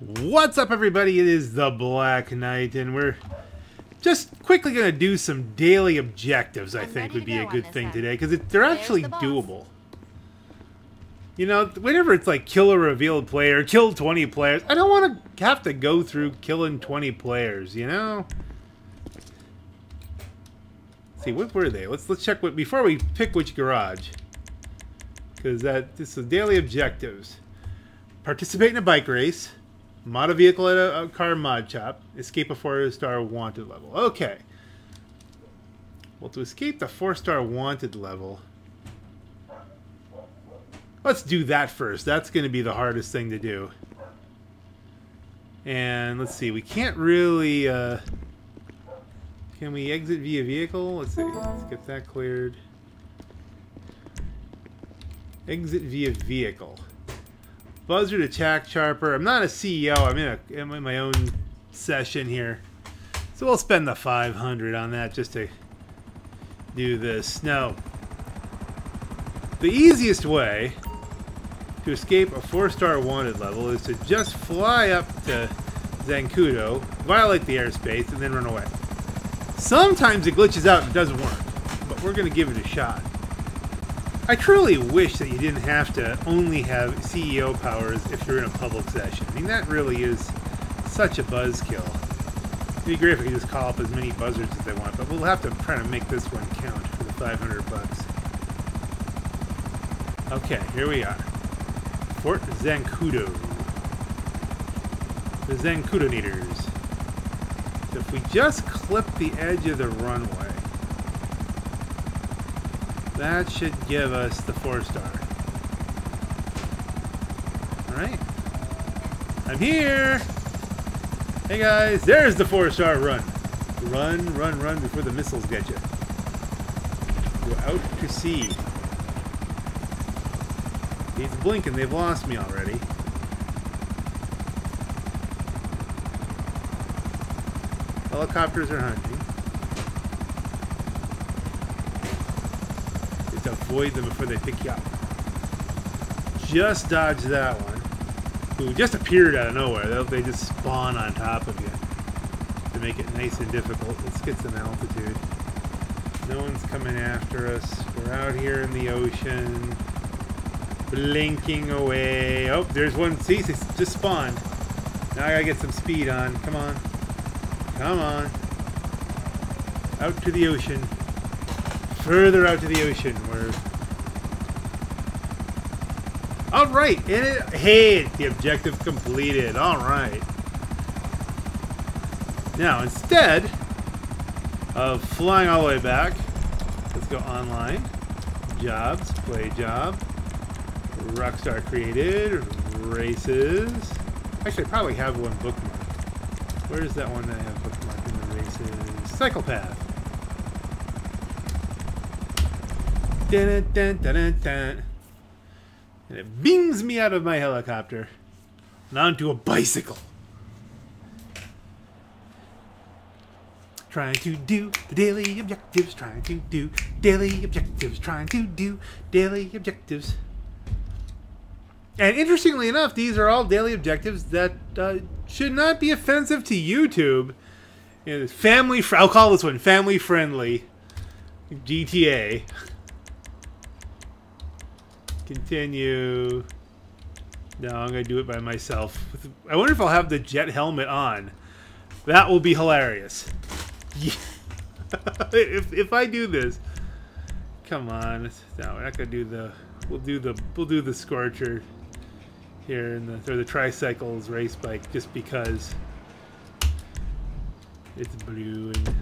What's up, everybody? It is the Black Knight, and we're just quickly going to do some daily objectives, I think would be a good thing today, because they're actually the doable. You know, whenever it's like kill a revealed player, kill 20 players, I don't want to have to go through killing 20 players, you know? Let's see, what were they? Let's let's check what before we pick which garage. Because that this is daily objectives. Participate in a bike race. Mod a vehicle at a, a car mod shop. Escape a four-star wanted level. Okay. Well, to escape the four-star wanted level, let's do that first. That's going to be the hardest thing to do. And let's see, we can't really. Uh, can we exit via vehicle? Let's see. Let's get that cleared. Exit via vehicle. Buzzard attack chopper. I'm not a CEO. I'm in, a, I'm in my own session here. So we'll spend the 500 on that just to do this. Now, the easiest way to escape a four-star wanted level is to just fly up to Zancudo, violate the airspace, and then run away. Sometimes it glitches out and doesn't work, but we're going to give it a shot. I truly wish that you didn't have to only have CEO powers if you're in a public session. I mean, that really is such a buzzkill. It'd be great if we could just call up as many buzzards as they want, but we'll have to try to make this one count for the 500 bucks. Okay, here we are. Fort Zancudo. The Zancudo. So if we just clip the edge of the runway, that should give us the four star. Alright. I'm here! Hey guys, there's the four star run. Run, run, run before the missiles get you. Go out to sea. He's blinking, they've lost me already. Helicopters are hunting. Just avoid them before they pick you up. Just dodge that one. Who just appeared out of nowhere. They, they just spawn on top of you to make it nice and difficult. Let's get some altitude. No one's coming after us. We're out here in the ocean. Blinking away. Oh, there's one. See, just spawned. Now I gotta get some speed on. Come on. Come on. Out to the ocean. Further out to the ocean. We're. Alright! And it. Hey! The objective completed. Alright. Now, instead of flying all the way back, let's go online. Jobs. Play job. Rockstar created. Races. Actually, I probably have one bookmarked. Where is that one that I have bookmarked in the races? Cycle path. Dun, dun, dun, dun. And it beams me out of my helicopter and onto a bicycle. Trying to do the daily objectives, trying to do daily objectives, trying to do daily objectives. And interestingly enough, these are all daily objectives that uh, should not be offensive to YouTube. You know, family, I'll call this one family friendly. GTA. Continue. No, I'm gonna do it by myself. I wonder if I'll have the jet helmet on. That will be hilarious. Yeah. if if I do this, come on. No, we're not gonna do the. We'll do the. We'll do the Scorcher here in the or the tricycles race bike just because it's blue and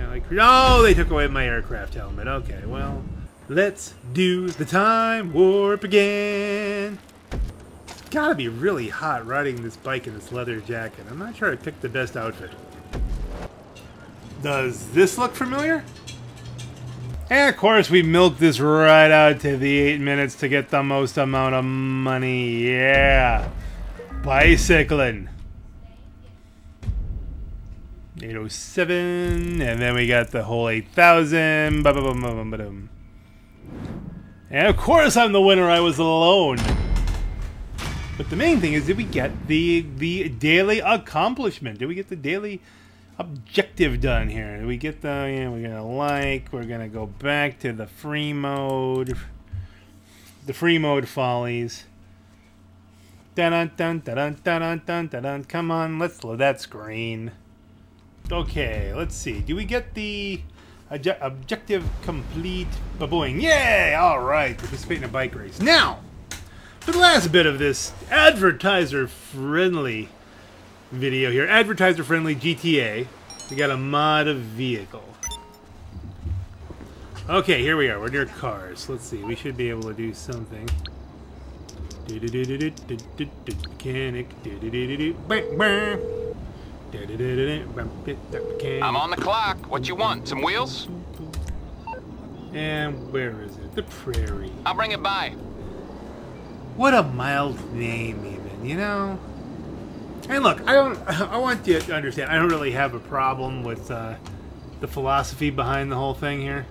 I like. Oh, they took away my aircraft helmet. Okay, well, let's do the time warp again. It's gotta be really hot riding this bike in this leather jacket. I'm not sure I picked the best outfit. Does this look familiar? And of course, we milked this right out to the eight minutes to get the most amount of money. Yeah. Bicycling. 807. And then we got the whole 8,000. And of course, I'm the winner. I was alone. But the main thing is, did we get the the daily accomplishment? Did we get the daily objective done here? Did we get the, yeah, we're gonna like, we're gonna go back to the free mode, the free mode follies. Dun dun dun dun dun dun dun dun. Come on, let's load that screen. Okay, let's see. Do we get the objective complete? Baboing. Yay! All right, participate in a bike race. Now, for the last bit of this advertiser-friendly video here, advertiser-friendly GTA, we got a mod of vehicle. Okay, here we are. We're near cars. Let's see. We should be able to do something. Mechanic. I'm on the clock. What you want? Some wheels? And where is it? The prairie. I'll bring it by. What a mild name, even, you know? And look, I don't. I want you to understand. I don't really have a problem with uh, the philosophy behind the whole thing here.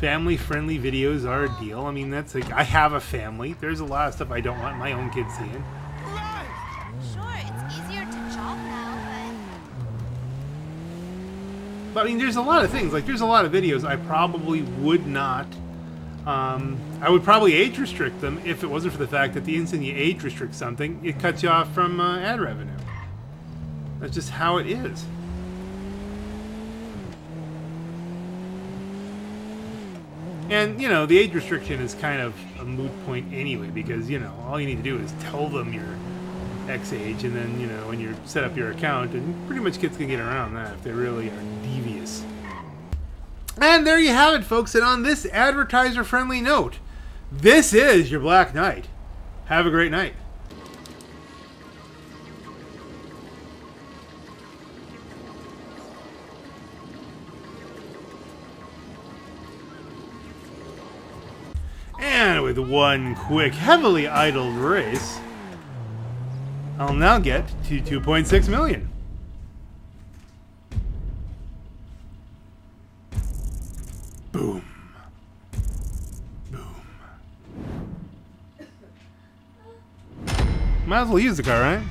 Family-friendly videos are a deal. I mean, that's like I have a family. There's a lot of stuff I don't want my own kids seeing. Sure, it's easier to jog now, but. But I mean, there's a lot of things. Like, there's a lot of videos I probably would not. Um, I would probably age restrict them if it wasn't for the fact that the instant you age restrict something, it cuts you off from uh, ad revenue. That's just how it is. And, you know, the age restriction is kind of a moot point anyway, because, you know, all you need to do is tell them your X age, and then, you know, when you set up your account, and pretty much kids can get around that if they really are devious. And there you have it, folks, and on this advertiser-friendly note, this is your Black Knight. Have a great night. With one quick, heavily idled race, I'll now get to 2.6 million. Boom. Boom. Might as well use the car, right?